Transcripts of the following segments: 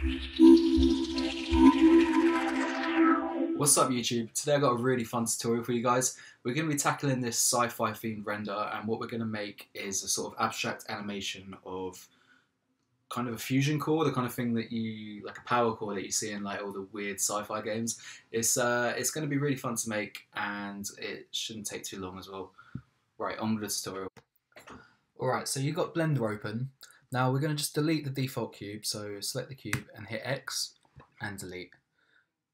What's up YouTube? Today I've got a really fun tutorial for you guys. We're going to be tackling this sci-fi themed render and what we're going to make is a sort of abstract animation of kind of a fusion core, the kind of thing that you, like a power core that you see in like all the weird sci-fi games. It's, uh, it's going to be really fun to make and it shouldn't take too long as well. Right, on with the tutorial. Alright, so you've got Blender open. Now we're going to just delete the default cube, so select the cube and hit X and delete.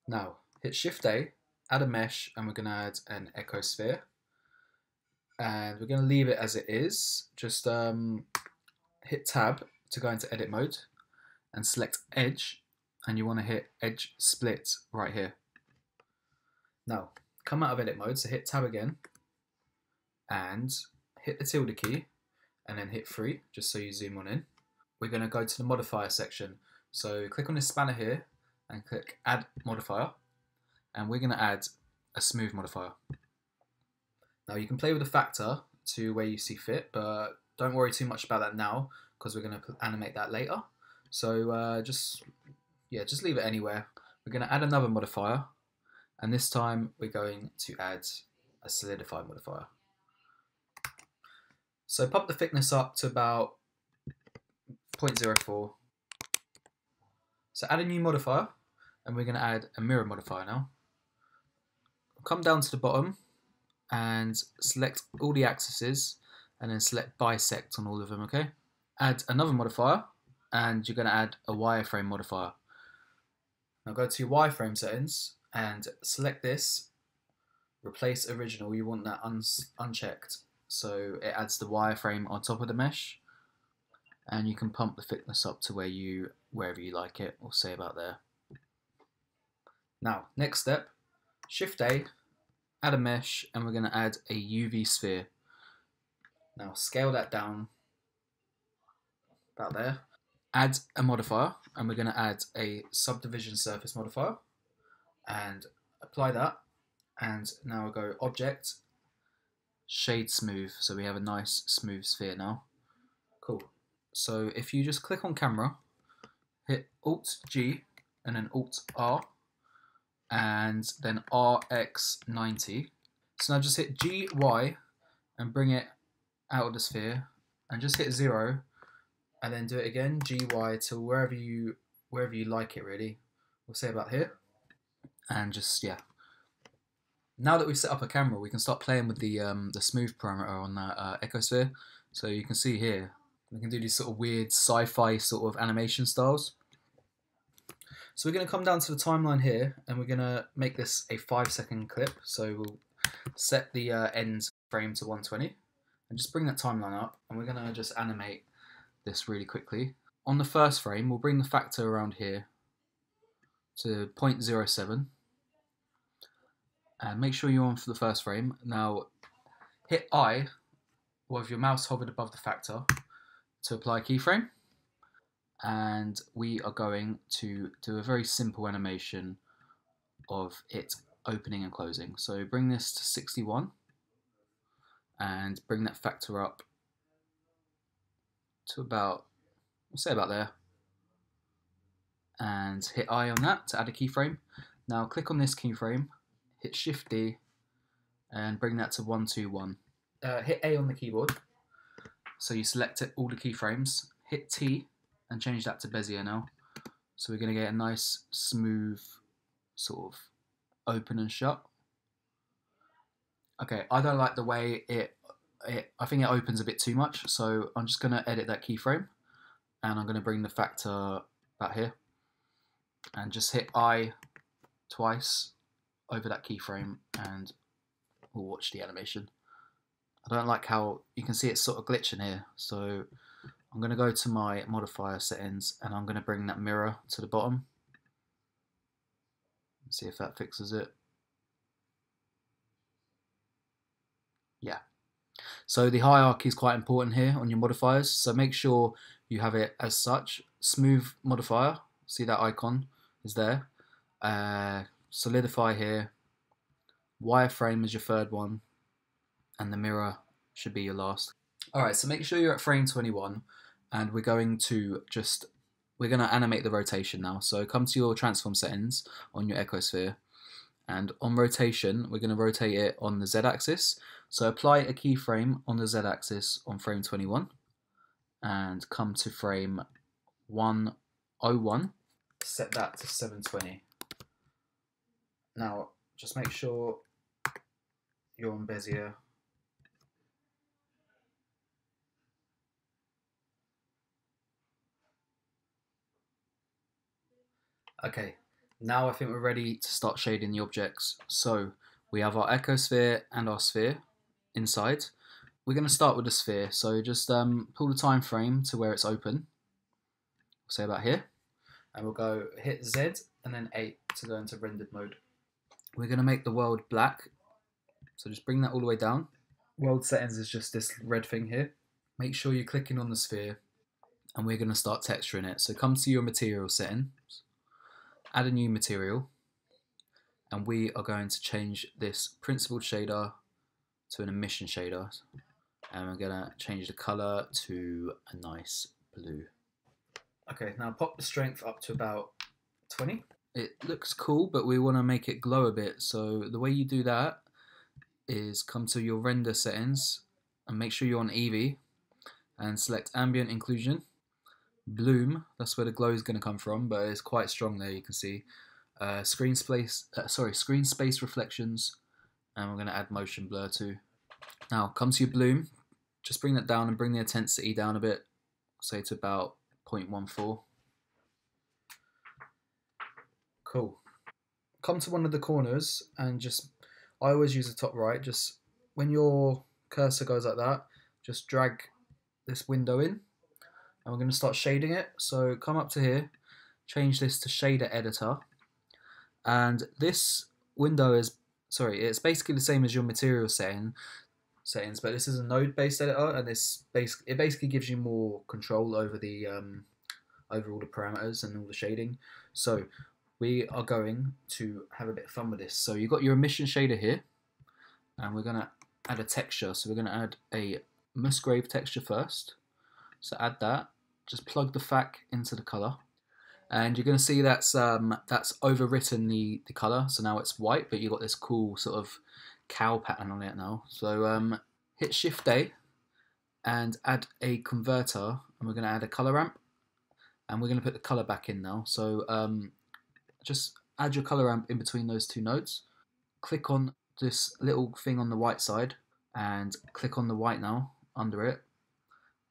Now, hit Shift A, add a mesh, and we're going to add an echo sphere. And we're going to leave it as it is. Just um, hit Tab to go into edit mode and select Edge, and you want to hit Edge Split right here. Now, come out of edit mode, so hit Tab again, and hit the tilde key, and then hit 3, just so you zoom on in. We're going to go to the modifier section. So click on this spanner here, and click Add Modifier, and we're going to add a smooth modifier. Now you can play with the factor to where you see fit, but don't worry too much about that now because we're going to animate that later. So uh, just yeah, just leave it anywhere. We're going to add another modifier, and this time we're going to add a solidify modifier. So pump the thickness up to about 0.04. So add a new modifier, and we're going to add a mirror modifier now come down to the bottom and select all the axes and then select bisect on all of them, okay? Add another modifier and you're going to add a wireframe modifier. Now go to wireframe settings and select this, replace original, you want that un unchecked so it adds the wireframe on top of the mesh and you can pump the thickness up to where you wherever you like it, or say about there. Now, next step, Shift A, add a mesh, and we're going to add a UV sphere. Now scale that down about there. Add a modifier, and we're going to add a subdivision surface modifier, and apply that. And now we'll go Object, Shade Smooth, so we have a nice smooth sphere now. Cool. So if you just click on camera, hit Alt G, and then Alt R, and then RX90. So now just hit GY and bring it out of the sphere and just hit zero and then do it again, GY to wherever you wherever you like it really. We'll say about here. And just yeah. Now that we've set up a camera, we can start playing with the um, the smooth parameter on that uh, echo sphere. So you can see here, we can do these sort of weird sci-fi sort of animation styles. So we're going to come down to the timeline here and we're going to make this a 5 second clip. So we'll set the uh, end frame to 120 and just bring that timeline up and we're going to just animate this really quickly. On the first frame we'll bring the factor around here to 0.07 and make sure you're on for the first frame. Now hit I with your mouse hovered above the factor to apply keyframe and we are going to do a very simple animation of it opening and closing. So bring this to 61 and bring that factor up to about, we'll say about there, and hit I on that to add a keyframe. Now click on this keyframe, hit Shift D, and bring that to 121. Uh, hit A on the keyboard, so you select it, all the keyframes, hit T and change that to Bezier now. So we're going to get a nice smooth sort of open and shut. Okay, I don't like the way it, it I think it opens a bit too much, so I'm just going to edit that keyframe and I'm going to bring the factor back here and just hit I twice over that keyframe and we'll watch the animation. I don't like how you can see it's sort of glitching here, so I'm going to go to my modifier settings and I'm going to bring that mirror to the bottom. See if that fixes it. Yeah. So the hierarchy is quite important here on your modifiers. So make sure you have it as such. Smooth modifier, see that icon is there. Uh, solidify here. Wireframe is your third one. And the mirror should be your last. Alright, so make sure you're at frame 21 and we're going to just we're going to animate the rotation now. So come to your transform settings on your Ecosphere and on rotation we're going to rotate it on the Z axis. So apply a keyframe on the Z axis on frame 21 and come to frame 101. Set that to 720. Now just make sure you're on Bezier Okay, now I think we're ready to start shading the objects. So we have our echo sphere and our sphere inside. We're going to start with the sphere, so just um, pull the time frame to where it's open. say about here. And we'll go hit Z and then 8 to go into rendered mode. We're going to make the world black. So just bring that all the way down. World settings is just this red thing here. Make sure you're clicking on the sphere and we're going to start texturing it. So come to your material settings add a new material and we are going to change this principled shader to an emission shader and we're going to change the color to a nice blue. Okay, now pop the strength up to about 20. It looks cool, but we want to make it glow a bit. So the way you do that is come to your render settings and make sure you're on Eevee and select ambient occlusion. Bloom that's where the glow is going to come from but it's quite strong there you can see. Uh, screen space uh, sorry screen space reflections and we're going to add motion blur too. Now come to your bloom. Just bring that down and bring the intensity down a bit say to about 0.14 cool come to one of the corners and just I always use the top right just when your cursor goes like that just drag this window in and we're going to start shading it. So come up to here, change this to shader editor, and this window is sorry, it's basically the same as your material setting settings, but this is a node-based editor, and this base it basically gives you more control over the um, over all the parameters and all the shading. So we are going to have a bit of fun with this. So you've got your emission shader here, and we're going to add a texture. So we're going to add a Musgrave texture first. So add that, just plug the FAC into the color and you're going to see that's um, that's overwritten the, the color so now it's white but you've got this cool sort of cow pattern on it now so um, hit shift A and add a converter and we're going to add a color ramp and we're going to put the color back in now so um, just add your color ramp in between those two nodes. click on this little thing on the white side and click on the white now under it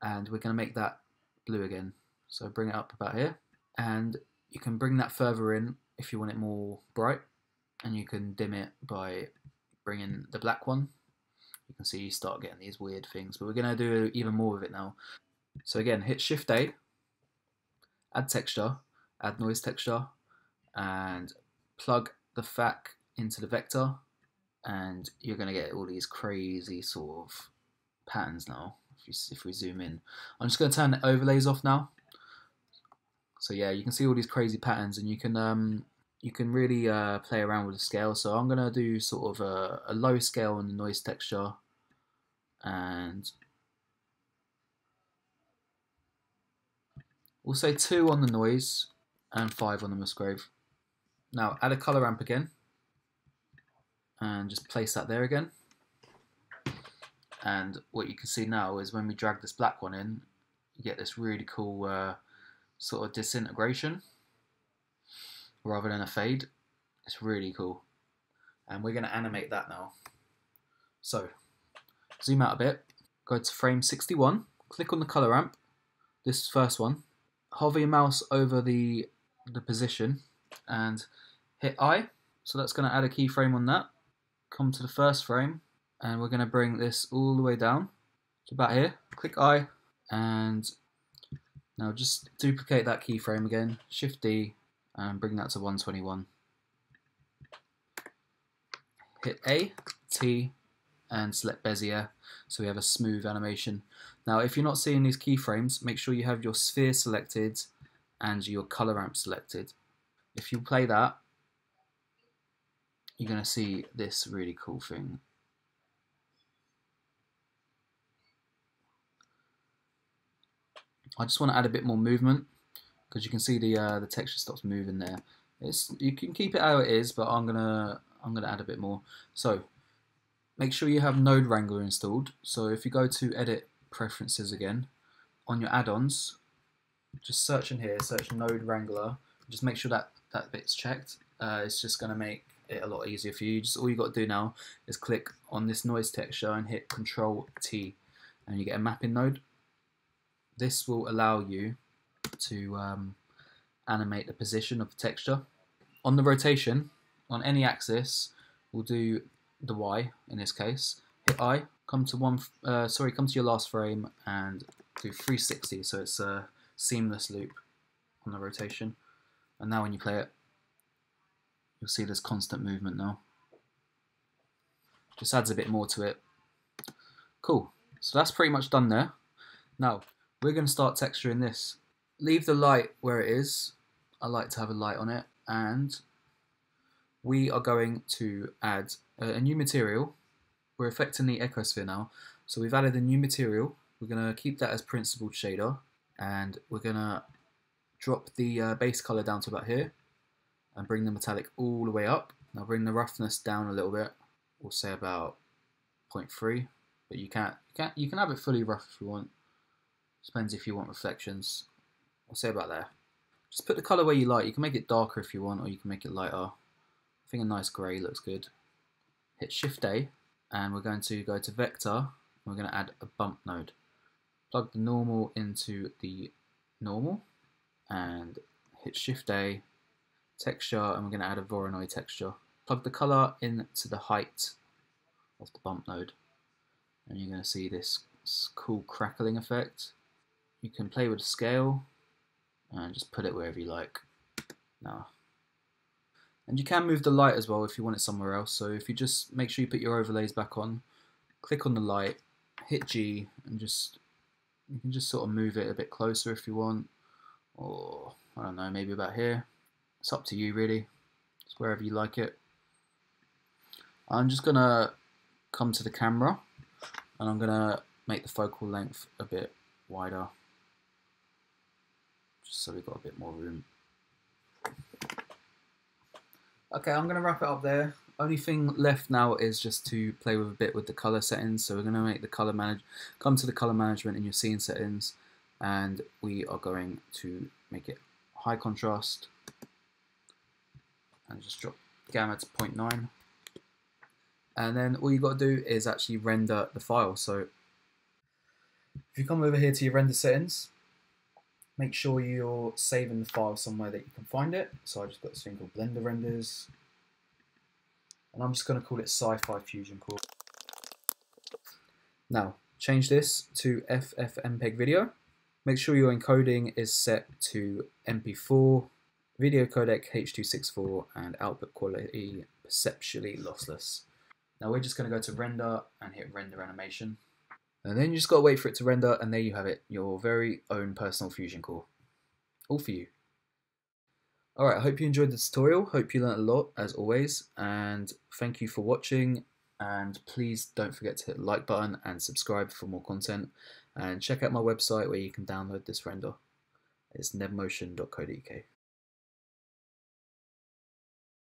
and we're going to make that blue again. So bring it up about here and you can bring that further in if you want it more bright and you can dim it by bringing the black one. You can see you start getting these weird things, but we're going to do even more of it now. So again, hit Shift A, add texture, add noise texture, and plug the FAC into the vector, and you're going to get all these crazy sort of patterns now if, if we zoom in. I'm just going to turn the overlays off now. So yeah, you can see all these crazy patterns and you can um, you can really uh, play around with the scale. So I'm going to do sort of a, a low scale on the noise texture and we'll say 2 on the noise and 5 on the Musgrave. Now add a color ramp again and just place that there again. And what you can see now is when we drag this black one in, you get this really cool uh, sort of disintegration rather than a fade. It's really cool. And we're going to animate that now. So, zoom out a bit, go to frame 61, click on the color ramp, this first one, hover your mouse over the, the position and hit I. So that's going to add a keyframe on that. Come to the first frame, and we're going to bring this all the way down to about here. Click I and now just duplicate that keyframe again, Shift D and bring that to 121. Hit A, T and select Bezier so we have a smooth animation. Now if you're not seeing these keyframes, make sure you have your sphere selected and your color ramp selected. If you play that, you're going to see this really cool thing. I just want to add a bit more movement. because you can see the uh, the texture stops moving there. It's you can keep it how it is, but I'm gonna I'm gonna add a bit more. So make sure you have Node Wrangler installed. So if you go to Edit Preferences again on your add-ons, just search in here, search Node Wrangler. Just make sure that that bit's checked. Uh, it's just gonna make it a lot easier for you. Just all you got to do now is click on this noise texture and hit Control T, and you get a mapping node. This will allow you to um, animate the position of the texture. On the rotation, on any axis, we'll do the Y in this case. Hit I, come to one, uh, sorry, come to your last frame and do 360, so it's a seamless loop on the rotation. And now when you play it, you'll see there's constant movement now. Just adds a bit more to it. Cool. So that's pretty much done there. Now, we're going to start texturing this. Leave the light where it is. I like to have a light on it. And we are going to add a, new material. We're affecting the ecosphere now. So we've added a new material. We're going to keep that as principled shader. And we're going to drop the uh, base color down to about here and bring the metallic all the way up. Now bring the roughness down a little bit. We'll say about 0.3, but you can't, you can't, you can have it fully rough if you want. Depends if you want reflections. I'll say about there. Just put the color where you like. You can make it darker if you want, or you can make it lighter. I think a nice grey looks good. Hit Shift A, and we're going to go to Vector. we're going to add a bump node. Plug the normal into the normal, and hit Shift A, texture, and we're going to add a Voronoi texture. Plug the color into the height of the bump node, and you're going to see this cool crackling effect. You can play with the scale and just put it wherever you like. Now, and you can move the light as well if you want it somewhere else. So if you just make sure you put your overlays back on, click on the light, hit G, and just you can just sort of move it a bit closer if you want, or I don't know, maybe about here. It's up to you really. It's wherever you like it. I'm just gonna come to the camera and I'm gonna make the focal length a bit wider just so we've got a bit more room. Okay, I'm gonna wrap it up there. Only thing left now is just to play with a bit with the color settings. So we're gonna make the color manage come to the color management in your scene settings and we are going to make it high contrast and just drop gamma to 0.9 and then all you got to do is actually render the file. So if you come over here to your render settings make sure you're saving the file somewhere that you can find it. So I just got this thing called blender renders. And I'm just going to call it sci-fi fusion core. Now change this to FFmpeg video. Make sure your encoding is set to MP4 video codec H.264 and output quality perceptually lossless. Now we're just going to go to render and hit render animation. And then you just got to wait for it to render and there you have it, your very own personal Fusion core. All for you. Alright, I hope you enjoyed the tutorial, hope you learned a lot as always, and thank you for watching, and please don't forget to hit the like button and subscribe for more content, and check out my website where you can download this render. It's nebmotion.co.uk.